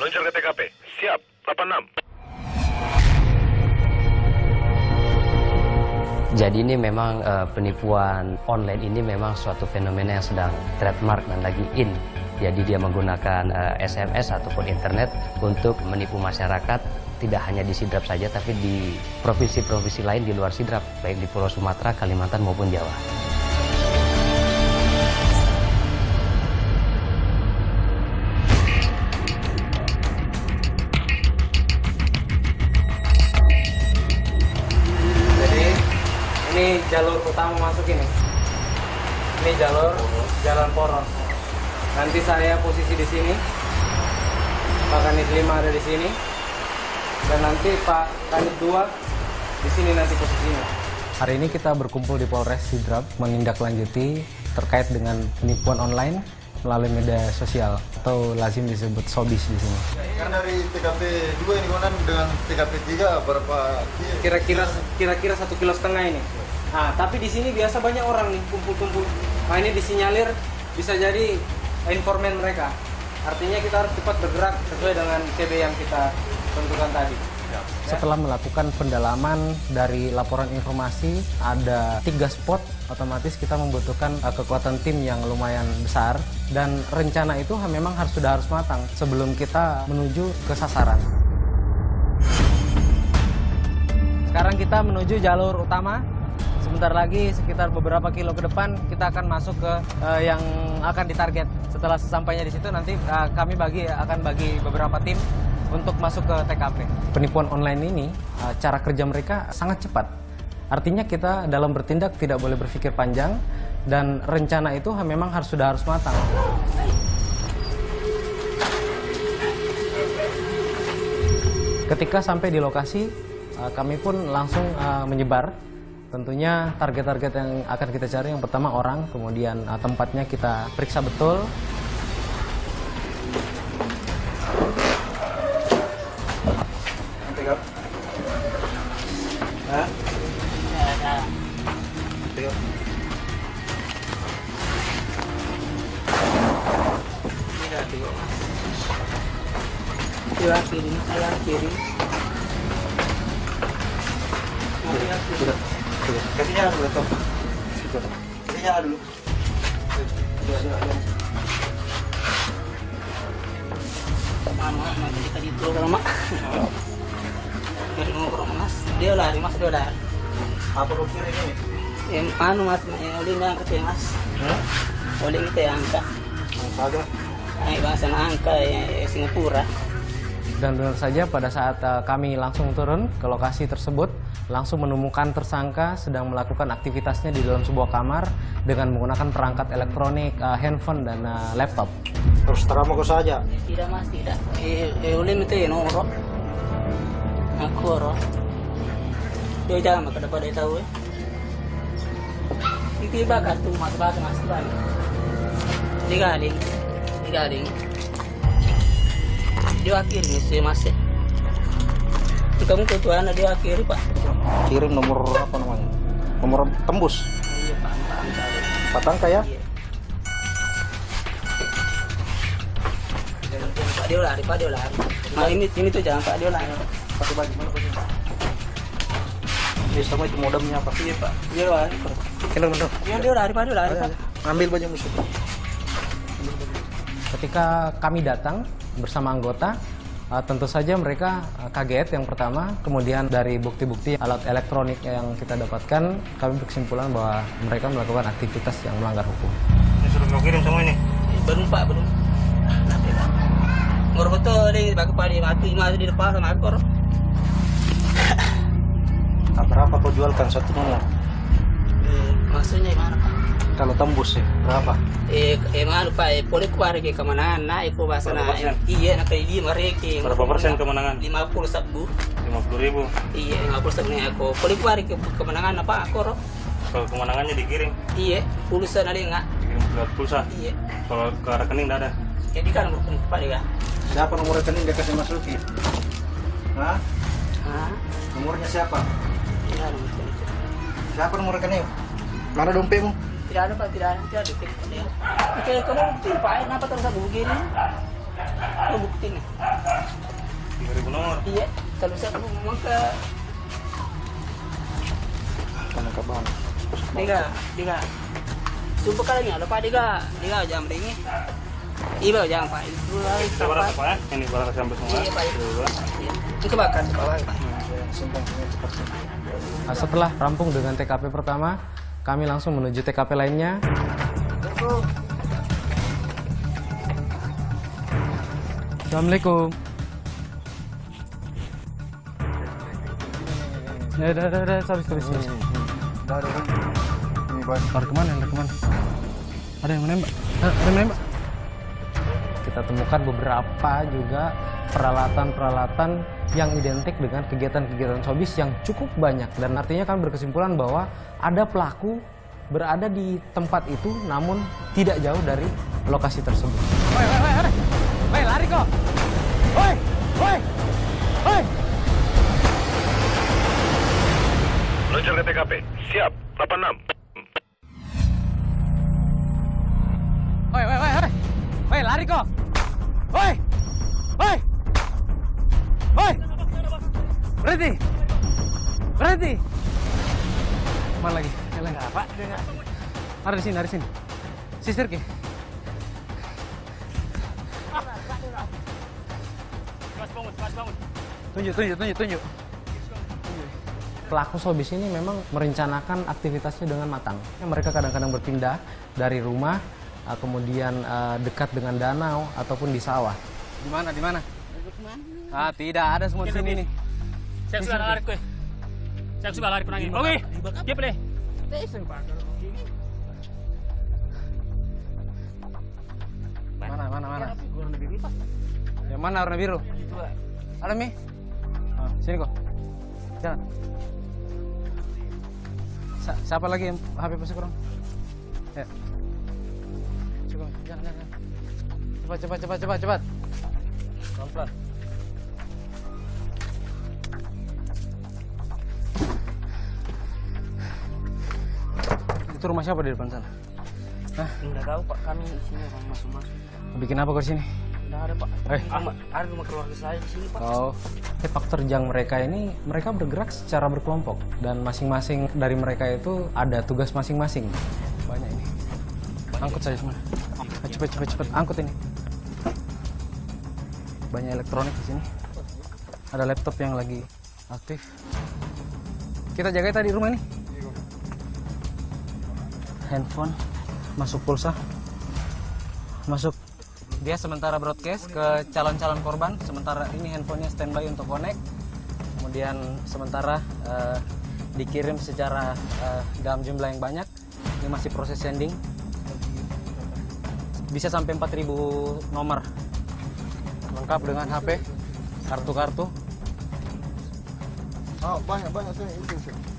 Meluncur ke TKP. Siap. 86. Jadi ini memang uh, penipuan online ini memang suatu fenomena yang sedang trademark dan lagi in. Jadi dia menggunakan uh, SMS ataupun internet untuk menipu masyarakat tidak hanya di Sidrap saja tapi di provinsi-provinsi lain di luar Sidrap baik di Pulau Sumatera, Kalimantan maupun Jawa. Jalur utama masuk ini. Ini jalur jalan poros. Nanti saya posisi di sini. Pak Kanit 5 ada di sini. Dan nanti Pak Kanit 2 di sini nanti posisinya. Hari ini kita berkumpul di Polres Sidrap menindaklanjuti terkait dengan penipuan online melalui media sosial atau lazim disebut sobis di sini. Kan dari TKP 2 ini dengan TKP 3 berapa? Kira-kira kira-kira satu kilo setengah ini. Nah, tapi di sini biasa banyak orang nih kumpul-kumpul. Nah, ini disinyalir bisa jadi informan mereka. Artinya kita harus cepat bergerak sesuai dengan CB yang kita tentukan tadi. Setelah melakukan pendalaman dari laporan informasi, ada tiga spot, otomatis kita membutuhkan uh, kekuatan tim yang lumayan besar dan rencana itu memang harus sudah harus matang sebelum kita menuju ke sasaran. Sekarang kita menuju jalur utama. Sebentar lagi sekitar beberapa kilo ke depan kita akan masuk ke eh, yang akan ditarget. Setelah sesampainya di situ nanti eh, kami bagi akan bagi beberapa tim untuk masuk ke TKP. Penipuan online ini eh, cara kerja mereka sangat cepat. Artinya kita dalam bertindak tidak boleh berpikir panjang dan rencana itu memang harus sudah harus matang. Ketika sampai di lokasi, kami pun langsung menyebar. Tentunya target-target yang akan kita cari yang pertama orang, kemudian eh, tempatnya kita periksa betul. Sebelah kiri, sebelah kiri. Nyala dulu. Kasih nyala dulu. Mama, mama kita dito kalau mak. Dari mau ke mas, dia lari mas, dia lari. Apa kau kira ini? Yang anu mas, yang uling yang angkat ya mas. Uling kita yang angkat. Ada. Ay, bahasa na angkat eh, Singapura. Dan benar saja pada saat eh, kami langsung turun ke lokasi tersebut, langsung menemukan tersangka sedang melakukan aktivitasnya di dalam sebuah kamar dengan menggunakan perangkat elektronik, eh, handphone dan eh, laptop. Terus terang kau saja. Tidak mas, tidak. Uling itu ya noro. Aku ro. Dia jangan maka dapat dia tahu eh. Itu bakar tuh mas bakar mas balik. Digaling, digaling. Dia akhir nih si mas eh. Kamu ketuaan dia akhir pak. Kirim nomor apa namanya? Nomor tembus. Iya pak, pak, pak. Empat angka ya? Iya. Pak dia lari, Pak dia lari. Nah ini ini tuh jangan Pak dia lari. Satu baju mana baju? Ini sama itu modemnya apa? Iya Pak, dia lari. Pak. Kena bener. Dia dia lari, Pak dia lari. Pak. Ambil baju musuh. Ketika kami datang bersama anggota, eh, tentu saja mereka eh, kaget yang pertama. Kemudian dari bukti-bukti alat elektronik yang kita dapatkan, kami berkesimpulan bahwa mereka melakukan aktivitas yang melanggar hukum. Ini suruh kau kirim semua ini. Belum Pak belum. Nanti Pak. Ngor betul deh, bagi Pak dia mati mati di depan sama ekor. Tak berapa kau jualkan satu nomor? Eh, maksudnya gimana Pak? Kalau tembus ya berapa? Eh, eh mana Pak? Eh, boleh keluar ke ke mana? Nah, itu bahasa Berapa na. persen? Iya, nak kali lima reki. Berapa persen kemenangan? Lima puluh sabu. Lima puluh ribu. Iya, lima puluh sabu nih aku. Boleh keluar ke kemenangan apa? Aku roh. Kalau kemenangannya dikirim, Iya, pulusan ada nggak? dikirim lewat pulsa. Iya. Kalau ke rekening tidak ada. Jadi kan bukan Pak ya. Siapa nomor rekening dia kasih masukin? Hah? Hah? Nomornya siapa? Ada bukan itu. Siapa nomor rekening? Mana dompetmu? Tidak ada Pak, tidak ada, tidak ada. Tidak ada. Oke, kamu bukti Pak, kenapa terus aku begini? Kamu bukti nih. Ribu nomor. Iya, kalau saya mau ke Diga, diga. Sumpah kali ada pak diga, diga jam ini. Iya jangan pak, itu lagi Sabar pak. apa ya? Ini barang sampai semua. Iya pak itu. Itu bakar di bawah pak. Nah, setelah rampung dengan TKP pertama, kami langsung menuju TKP lainnya. Assalamualaikum. Ya, udah, udah, udah, sorry, sorry, sorry. Ini ban. Lari ke mana? Lari ke mana? Ada yang menembak? Ah, Ada yang menembak? Kita temukan beberapa juga peralatan-peralatan yang identik dengan kegiatan-kegiatan sobis yang cukup banyak dan artinya kan berkesimpulan bahwa ada pelaku berada di tempat itu namun tidak jauh dari lokasi tersebut. Woi, woi, woi, woi. Woi, lari kok. Woi, woi. Woi. Meluncur ke TKP. Siap. 86. Woi, woi, woi, woi. Woi, lari kok. Woi. Woi. Woi. Berhenti. Berhenti. Mana lagi? Yang lain. Apa? Ada di sini, ada di sini. Sister Ki. Tunjuk, tunjuk, tunjuk, tunjuk. Pelaku sobis ini memang merencanakan aktivitasnya dengan matang. Mereka kadang-kadang berpindah dari rumah, uh, kemudian uh, dekat dengan danau ataupun di sawah. Di mana? Di mana? Ah, tidak ada semua di sini nih. Saya sudah lari kue. Saya sudah lari penangin. Oke, dia boleh. Mana, mana, mana? Yang mana warna biru? Ada mi? Ah, sini kok. Jalan. Siapa lagi yang HP masih kurang? Ya. Cukup, jangan, jangan. Cepat, cepat, cepat, cepat, cepat. Pelan-pelan. Itu rumah siapa di depan sana? Enggak tahu pak, kami di sini orang masuk-masuk. Bikin apa kau di sini? Enggak ada pak. Eh. Rumah- ada rumah keluarga saya di sini pak. Oh, sepak terjang mereka ini mereka bergerak secara berkelompok dan masing-masing dari mereka itu ada tugas masing-masing. Banyak ini. Angkut saja semua. Ah, Cepet cepet cepet angkut ini. Banyak elektronik di sini. Ada laptop yang lagi aktif. Kita jaga tadi rumah ini. Handphone, masuk pulsa, masuk. Dia sementara broadcast ke calon-calon korban sementara ini handphonenya standby untuk connect. Kemudian sementara eh, dikirim secara eh, dalam jumlah yang banyak. Ini masih proses sending. Bisa sampai 4000 nomor. Lengkap dengan HP kartu-kartu. Ah, banyak banyak itu sih.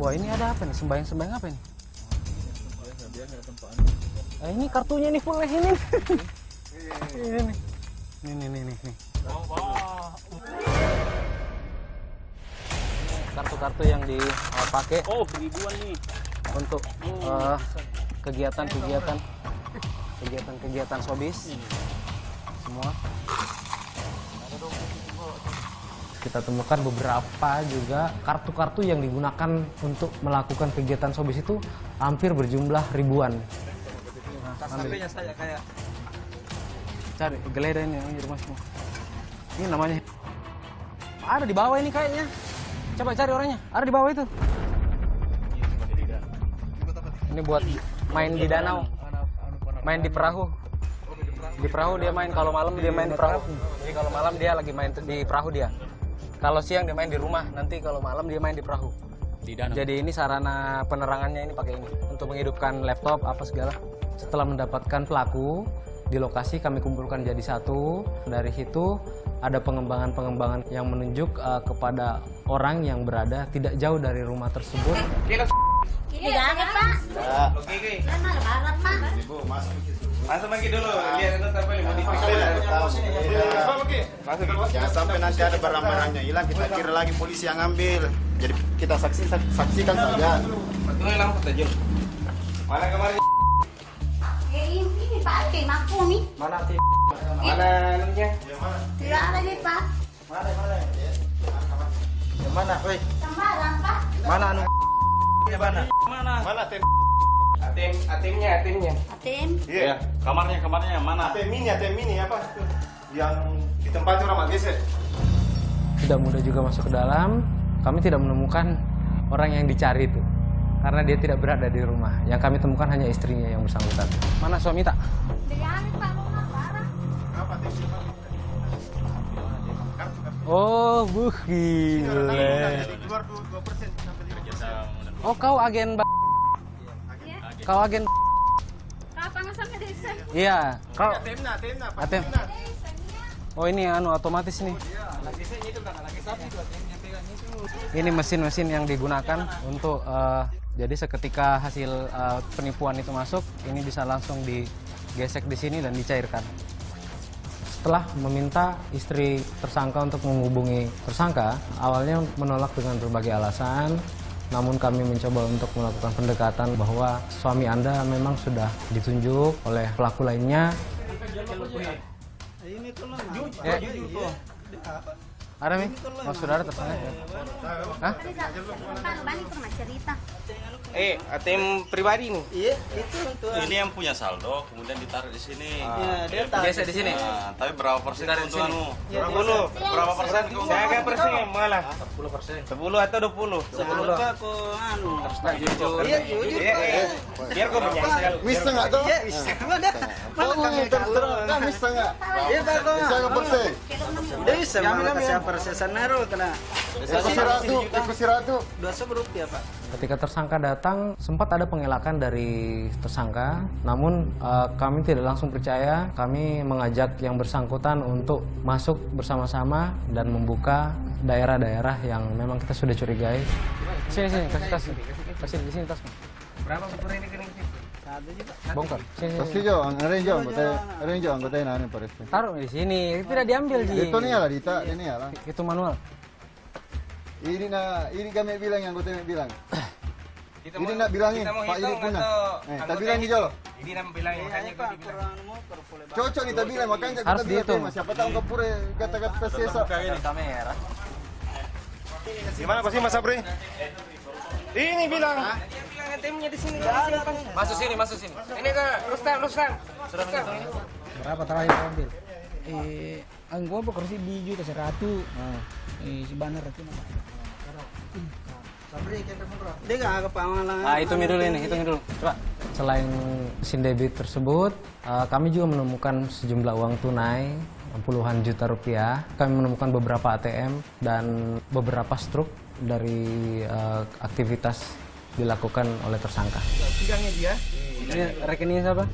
Wah ini ada apa nih? Sembayang-sembayang apa ini? Eh, ini kartunya nih full nih ini. Ini nih. Ini nih nih nih kartu-kartu yang dipakai Oh, ribuan nih. untuk eh, kegiatan-kegiatan. Kegiatan-kegiatan sobis semua kita temukan beberapa juga kartu-kartu yang digunakan untuk melakukan kegiatan sobis itu hampir berjumlah ribuan. Sampainya saya kayak cari geledah ini di rumah semua. Ini namanya. Ada di bawah ini kayaknya. Coba cari orangnya. Ada di bawah itu. Ini buat main di danau. Main di perahu. Di perahu dia main kalau malam dia main di perahu. Jadi kalau malam dia lagi main di perahu dia kalau siang dia main di rumah nanti kalau malam dia main di perahu Di danau. jadi ini sarana penerangannya ini pakai ini untuk menghidupkan laptop apa segala. Setelah mendapatkan pelaku di lokasi kami kumpulkan jadi satu. Dari situ ada pengembangan-pengembangan yang menunjuk eh, kepada orang yang berada tidak jauh dari rumah tersebut. Ini banget pak. Masuk lagi dulu, lihat itu sampai lima di Masuk Jangan sampai nanti ada barang-barangnya hilang, kita kira lagi polisi yang ambil. Jadi kita saksi saksikan saja. Betul hilang saja. Mana kemarin? Eh ini pak, aku nih. Mana sih? Mana namanya? Tidak ada nih pak. Mana mana? Mana. Mana, Pak? Mana anu? Mana? Mana? Mana? Tem? Atim, atimnya, atimnya. Atim. Iya. Kamarnya, kamarnya mana? Tem mini, tem mini apa? Yang di tempat orang geser. Tidak mudah juga masuk ke dalam. Kami tidak menemukan orang yang dicari itu. Karena dia tidak berada di rumah. Yang kami temukan hanya istrinya yang bersangkutan. Mana suami tak? Oh, buh Ini orang lain gile. bukan, jadi keluar 2% sampai 5%. Oh, kau agen Iya. Kau agen? Iya, kau Temna, temna, Pak. Atem. Oh, ini anu otomatis nih. Ini mesin-mesin yang digunakan untuk eh, jadi seketika hasil eh, penipuan itu masuk, ini bisa langsung digesek di sini dan dicairkan. Setelah meminta istri tersangka untuk menghubungi tersangka, awalnya menolak dengan berbagai alasan, namun kami mencoba untuk melakukan pendekatan bahwa suami Anda memang sudah ditunjuk oleh pelaku lainnya. Ya. Ada? Oh, sudah ada tersangka. ya? Hah? Cerita. Eh, atim pribadi nih. Iya, itu untuk Ini yang punya saldo, kemudian ditaruh di sini. ya, dia tahu. Biasa di sini. Nah, tapi berapa persen keuntunganmu? Berapa puluh? Berapa persen Saya agak persen malah. 10 persen. 10 atau 20? Jangan lupa aku anu. Jujur. Iya, jujur. Iya, iya. Biar gue menyesal. Bisa nggak tuh? Iya, bisa. Kau terserah, kan bisa nggak? Iya, Pak. Bisa nggak persen? Bisa malah kasih persesan naruh kena. Rupiah, Pak. Ketika tersangka datang, sempat ada pengelakan dari tersangka, namun eh, kami tidak langsung percaya. Kami mengajak yang bersangkutan untuk masuk bersama-sama dan membuka daerah-daerah yang memang kita sudah curigai. Sini sini, kasih tas, kasih di sini tas. Berapa super ini kering? Satu juta. Bongkar. Sini. Pasti jo, arrange jo, anggota, arrange jo, anggota ini. Taruh di sini, tidak diambil di. Itu nih lah, Dita, ini ya lah. Itu manual. Ini na, ini kami bilang yang ini bilang. Kita Ini nak bilangin, kita Pak Idik punya. Eh, tak bilang hijau. hitung? Ini nama bilangin Iya, makanya gue bilang. Cocok kita bilang, makanya kita Harus bilang. Siapa tahu kau pure kata-kata sesa. Kamera. Gimana pasti Mas Abri? Ini bilang. Bilang ATM-nya di sini. Masuk sini, masuk sini. Ini ke Rustam, Rustam. Sudah menghitung ini? Berapa terakhir kau ambil? Eh, ang gua bekerja di juta seratus. Eh, sebenarnya itu nama. Dia gak pamalang. Ah, hitungin dulu ini, hitungin dulu. Coba. Selain mesin debit tersebut, eh, kami juga menemukan sejumlah uang tunai puluhan juta rupiah. Kami menemukan beberapa ATM dan beberapa struk dari eh, aktivitas dilakukan oleh tersangka. Pegangnya dia. Ini rekening siapa?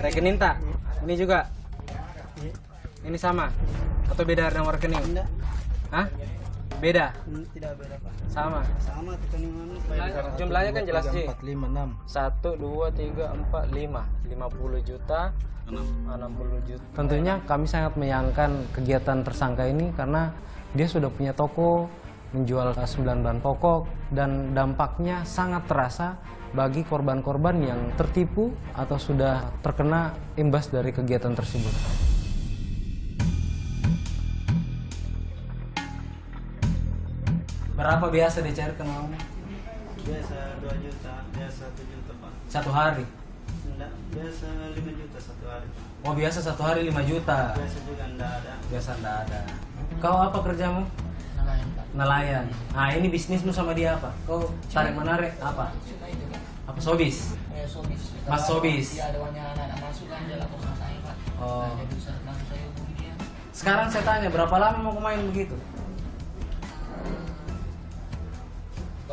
Rekening tak? Ini juga? Ini sama? Atau beda nomor rekening? Enggak, Hah? Beda? Hmm, tidak beda Pak. Sama? Sama keteningan. Jumlahnya kan jelas sih. 5 6. 1, 2, 3, 4, 5 50 juta 60 juta Tentunya kami sangat menyayangkan kegiatan tersangka ini Karena dia sudah punya toko Menjual eh, 9 bahan pokok Dan dampaknya sangat terasa Bagi korban-korban yang tertipu Atau sudah terkena imbas dari kegiatan tersebut Berapa biasa dicairkan uangnya? Biasa 2 juta, biasa 1 juta Pak. Satu hari? Enggak, biasa 5 juta satu hari Pak. Oh biasa satu hari 5 juta Biasa juga enggak ada. Biasa enggak ada Kau apa kerjamu? Nelayan Pak. Nelayan Nah ini bisnismu sama dia apa? Kau tarik menarik apa? Apa sobis? Eh, sobis. Mas sobis ada banyak anak-anak masuk kan dia lapor sama saya Pak. Oh Jadi saya langsung saya hubungi dia. Sekarang saya tanya berapa lama mau kau main begitu?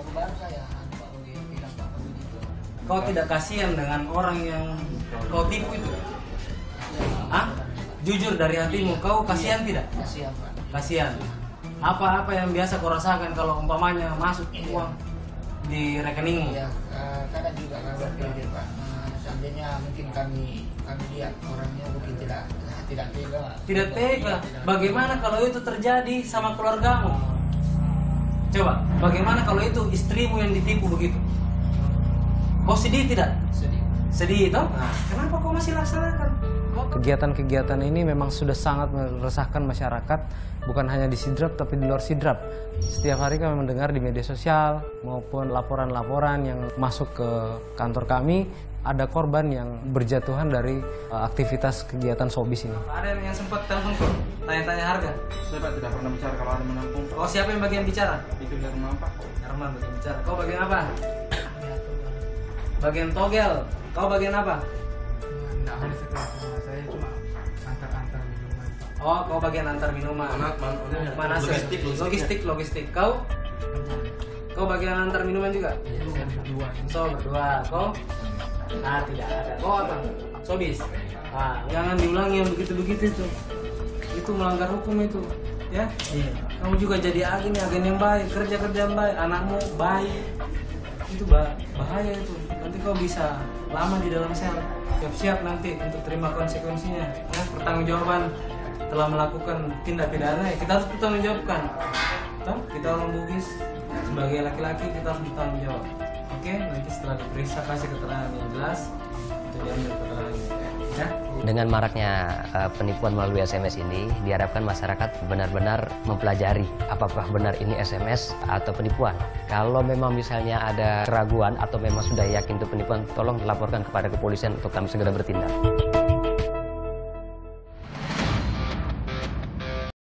Baru baru saya anu Pak Bogi bilang Pak Bogi itu. Kau tidak kasihan dengan orang yang kau tipu itu? Ah? Jujur dari hatimu, kau kasihan tidak? Kasihan. Kasihan. Apa-apa yang biasa kau rasakan kalau umpamanya masuk uang di rekeningmu? Ya, kadang juga berpikir Pak, eh, seandainya mungkin kami kami lihat orangnya mungkin tidak tidak tega. Tidak tega. Bagaimana kalau itu terjadi sama keluargamu? Coba, bagaimana kalau itu istrimu yang ditipu begitu? Kau sedih tidak? Sedih. Sedih toh? Nah, kenapa kau masih laksanakan? Kegiatan-kegiatan ini memang sudah sangat meresahkan masyarakat, bukan hanya di Sidrap tapi di luar Sidrap. Setiap hari kami mendengar di media sosial maupun laporan-laporan yang masuk ke kantor kami, ada korban yang berjatuhan dari eh, aktivitas kegiatan sobis ini. Ada yang sempat telepon kok, tanya-tanya harga. Saya Pak tidak pernah bicara kalau ada menampung. Oh siapa yang bagian bicara? Itu dari rumah Pak. Herman bagian bicara. Kau bagian apa? Bagian togel. Kau bagian apa? Tidak ada sekelas saya cuma antar-antar minuman Pak. Oh, kau bagian antar minuman. Mana logistik, logistik, logistik. Kau? Kau bagian antar minuman juga? Iya, berdua. So berdua. Kau? Nah tidak ada. Kau apa? Sobis. Nah, jangan diulangi yang begitu-begitu itu. Itu melanggar hukum itu. Ya? Kamu juga jadi agen, agen yang baik, kerja kerja yang baik, anakmu baik. Itu bah- bahaya itu. Nanti kau bisa lama di dalam sel. Siap-siap nanti untuk terima konsekuensinya. Ya, pertanggungjawaban telah melakukan tindak pidana, ya kita harus bertanggungjawabkan. Toh, kita orang Bugis sebagai laki-laki kita harus bertanggung jawab. Oke, nanti setelah diperiksa kasih keterangan yang jelas, itu diambil keterangannya. Ya. Dengan maraknya eh, penipuan melalui SMS ini, diharapkan masyarakat benar-benar mempelajari apakah benar ini SMS atau penipuan. Kalau memang misalnya ada keraguan atau memang sudah yakin itu penipuan, tolong laporkan kepada kepolisian untuk kami segera bertindak.